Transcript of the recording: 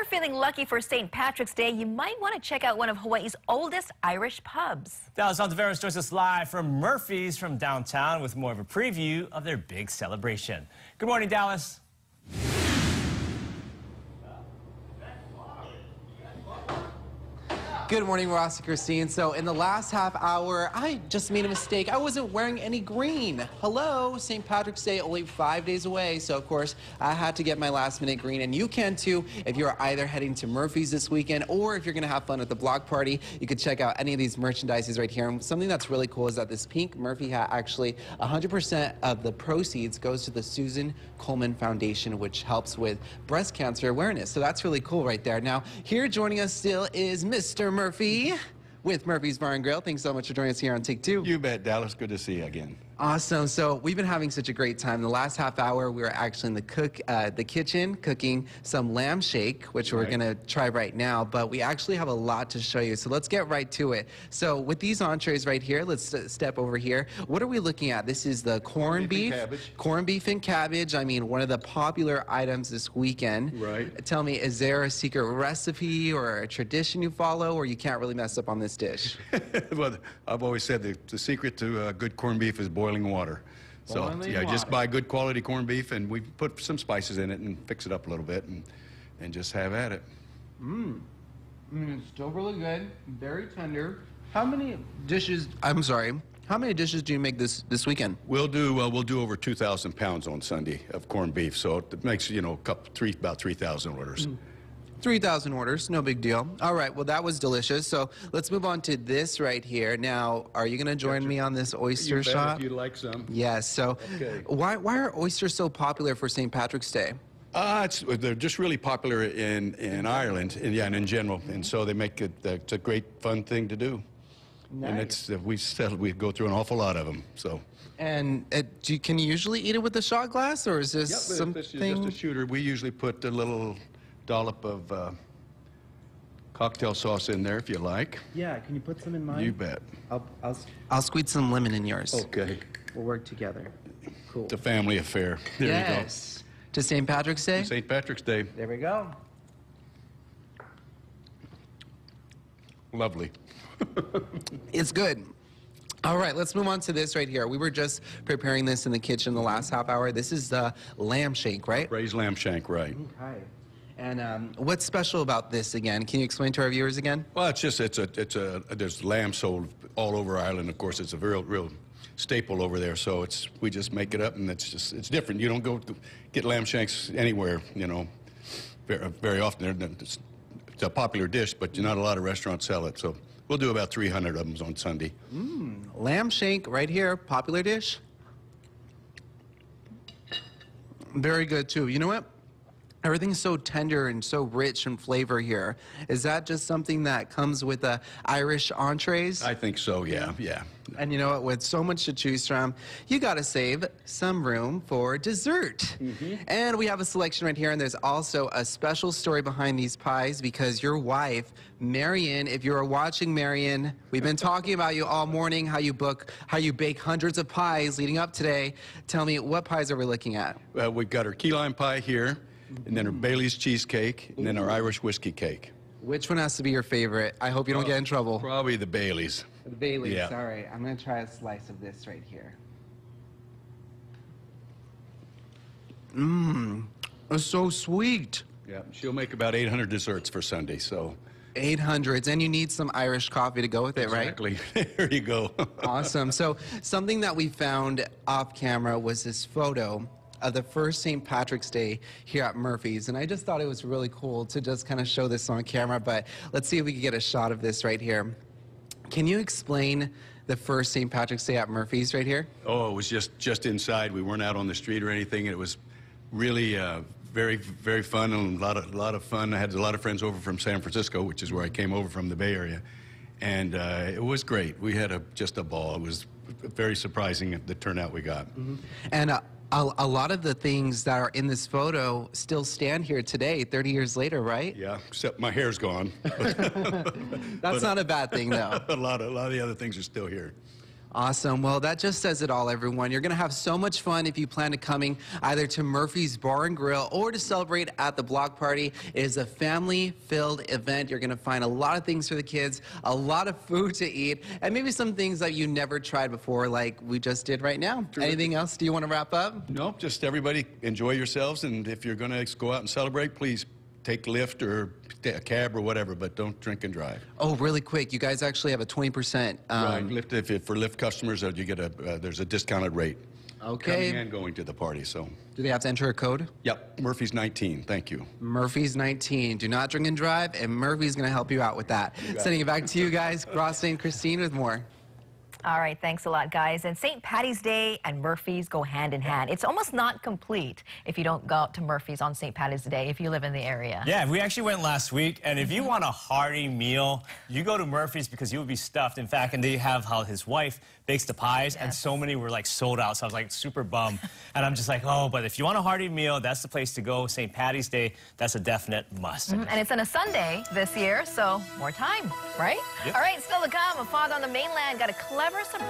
you're feeling lucky for St. Patrick's Day, you might want to check out one of Hawaii's oldest Irish pubs. Dallas Ontiveros joins us live from Murphy's from downtown with more of a preview of their big celebration. Good morning, Dallas. Good morning, Ross and Christine. So in the last half hour, I just made a mistake. I wasn't wearing any green. Hello, St. Patrick's Day only five days away. So of course, I had to get my last minute green and you can too if you're either heading to Murphy's this weekend or if you're gonna have fun at the block party, you could check out any of these merchandises right here. And something that's really cool is that this pink Murphy hat actually 100% of the proceeds goes to the Susan Komen Foundation, which helps with breast cancer awareness. So that's really cool right there. Now, here joining us still is Mr. Murphy with Murphy's Bar and Grill. Thanks so much for joining us here on Take Two. You bet, Dallas. Good to see you again. Awesome. So we've been having such a great time. The last half hour, we were actually in the cook, uh, the kitchen, cooking some lamb shank, which we're gonna try right now. But we actually have a lot to show you. So let's get right to it. So with these entrees right here, let's step over here. What are we looking at? This is the corned beef beef, cabbage. corned beef and cabbage. I mean, one of the popular items this weekend. Right. Tell me, is there a secret recipe or a tradition you follow, or you can't really mess up on this dish? well, I've always said the, the secret to uh, good corned beef is boiling water. So Boiling yeah, just buy good quality corned beef, and we put some spices in it and fix it up a little bit, and and just have at it. Mm, it's still really good, very tender. How many dishes? I'm sorry. How many dishes do you make this this weekend? We'll do uh, we'll do over 2,000 pounds on Sunday of corned beef, so it makes you know a couple three about 3,000 orders. Mm. 3,000 orders, no big deal. All right, well, that was delicious. So let's move on to this right here. Now, are you going to join me on this oyster You shop? if you'd like some. Yes. So, Okay. why, why are oysters so popular for St. Patrick's Day? Uh, it's, they're just really popular in, in Ireland, and, yeah, and in general, and so they make it. Uh, it's a great, fun thing to do. Nice. And it's uh, we settled we go through an awful lot of them. So And uh, do you, can you usually eat it with a shot glass, or is this Yep, something? this is just a shooter. We usually put a little dollop of uh, cocktail sauce in there if you like. yeah, can you put some in mine? You bet. I'll, I'll, I'll squeeze some lemon in yours. Okay. We'll work together. Cool. It's a family affair. There yes. To St. Patrick's Day? St. Patrick's Day. There we go. Lovely. It's good. All right, let's move on to this right here. We were just preparing this in the kitchen the last half hour. This is the lamb shank, right? Braised lamb shank, right. Okay. And um, what's special about this again? Can you explain to our viewers again? Well, it's just it's a it's a there's lamb sold all over Ireland. Of course, it's a real real staple over there. So it's we just make it up, and it's just it's different. You don't go to get lamb shanks anywhere, you know, very, very often. It's, it's a popular dish, but not a lot of restaurants sell it. So we'll do about 300 of them on Sunday. Mmm, lamb shank right here, popular dish. Very good too. You know what? Everything's so tender and so rich in flavor here. Is that just something that comes with the Irish entrees? I think so. Yeah, yeah. And you know what? With so much to choose from, you got to save some room for dessert. And we have a selection right here, and there's also a special story behind these pies because your wife, Marion, if you are watching, Marion, we've been talking about you all morning, how you book, how you bake hundreds of pies leading up today. Tell me, what pies are we looking at? Uh, we've got our key lime pie here, and then our Bailey's cheesecake, and then our Irish whiskey cake. Which one has to be your favorite? I hope you don't get in trouble. Probably the Bailey's. The Bailey's. Yeah. All right, I'm gonna try a slice of this right here. Mmm, it's so sweet. Yeah, she'll make about 800 desserts for Sunday. So 800s, and you need some Irish coffee to go with it, right? exactly. there you go. Awesome. So something that we found off camera was this photo of the first St. Patrick's Day here at Murphy's, and I just thought it was really cool to just kind of show this on camera. But let's see if we can get a shot of this right here. Can you explain the first St. Patrick's Day at Murphy's right here? oh, it was just just inside. We weren't out on the street or anything. It was really uh, very very fun and a lot of a lot of fun. I had a lot of friends over from San Francisco, which is where I came over from the Bay Area, and uh, it was great. We had a just a ball. It was very surprising the turnout we got. And uh, a, a lot of the things that are in this photo still stand here today, 30 years later, right? Yeah, except my hair's gone. That's not a bad thing, though. a lot of a lot of the other things are still here. Awesome. Well, that just says it all, everyone. You're going to have so much fun if you plan to coming either to Murphy's Bar and Grill or to celebrate at the block party. It is a family-filled event. You're going to find a lot of things for the kids, a lot of food to eat, and maybe some things that you never tried before, like we just did right now. Anything else? Do you want to wrap up? No, just everybody enjoy yourselves, and if you're going to go out and celebrate, please take Lyft or a cab or whatever, but don't drink and drive. Oh, really quick. You guys actually have a 20%. Um, right, Lyft, if, if for Lyft customers, uh, you get a uh, there's a discounted rate. Okay. Coming and going to the party, so. Do they have to enter a code? Yep, Murphy's 19. Thank you. Murphy's 19. Do not drink and drive, and Murphy's going to help you out with that. Sending it back to you guys, Ross and Christine with more. All right, thanks a lot, guys. And St. Patty's Day and Murphy's go hand in hand. It's almost not complete if you don't go out to Murphy's on St. Patty's Day if you live in the area. Yeah, we actually went last week, and if you want a hearty meal, you go to Murphy's because you'll be stuffed. In fact, and they have how his wife bakes the pies, and so many were like sold out. So I was like super bummed, and I'm just like, oh, but if you want a hearty meal, that's the place to go. St. Patty's Day, that's a definite must. Mm-hmm. And it's on a Sunday this year, so more time, right? Yep. All right, still to come. A fog on the mainland got a clever surprise.